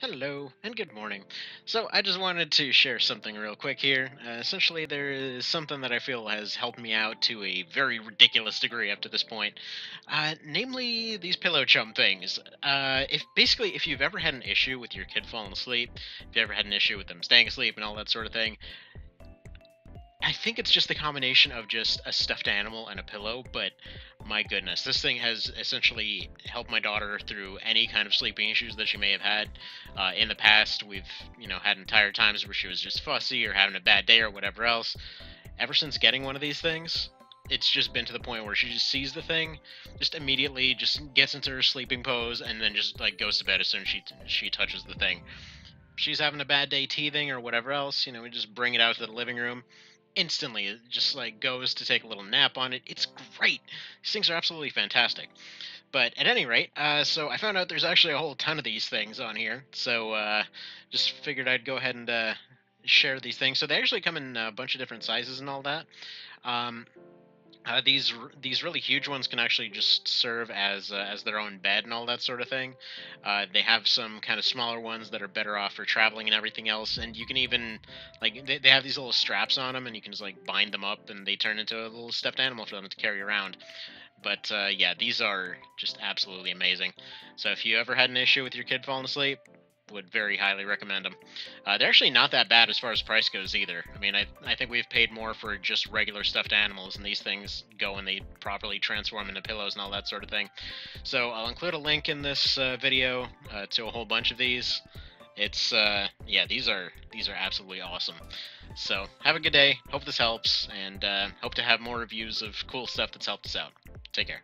Hello and good morning. So, I just wanted to share something real quick here. Uh, essentially, there is something that I feel has helped me out to a very ridiculous degree up to this point. Uh, namely, these pillow chum things. Uh, if basically, if you've ever had an issue with your kid falling asleep, if you ever had an issue with them staying asleep and all that sort of thing, I think it's just the combination of just a stuffed animal and a pillow, but my goodness, this thing has essentially helped my daughter through any kind of sleeping issues that she may have had. Uh, in the past, we've, you know, had entire times where she was just fussy or having a bad day or whatever else. Ever since getting one of these things, it's just been to the point where she just sees the thing, just immediately just gets into her sleeping pose, and then just like goes to bed as soon as she she touches the thing. She's having a bad day teething or whatever else, you know, we just bring it out to the living room instantly it just like goes to take a little nap on it. It's great. These things are absolutely fantastic. But at any rate uh, so i found out there's actually a whole ton of these things on here. So uh, just figured i'd go ahead and uh, share these things. So they actually come in a bunch of different sizes and all that. Um, uh, these these really huge ones can actually just serve as uh, as their own bed and all that sort of thing. Uh, they have some kind of smaller ones that are better off for traveling and everything else. And you can even like they, they have these little straps on them, and you can just like bind them up, and they turn into a little stuffed animal for them to carry around. But uh, yeah, these are just absolutely amazing. So if you ever had an issue with your kid falling asleep, would very highly recommend them. Uh, they're actually not that bad as far as price goes either. I mean, I I think we've paid more for just regular stuffed animals, and these things go and they properly transform into pillows and all that sort of thing. So I'll include a link in this uh, video uh, to a whole bunch of these. It's uh, yeah, these are these are absolutely awesome. So have a good day. Hope this helps, and uh, hope to have more reviews of cool stuff that's helped us out. Take care.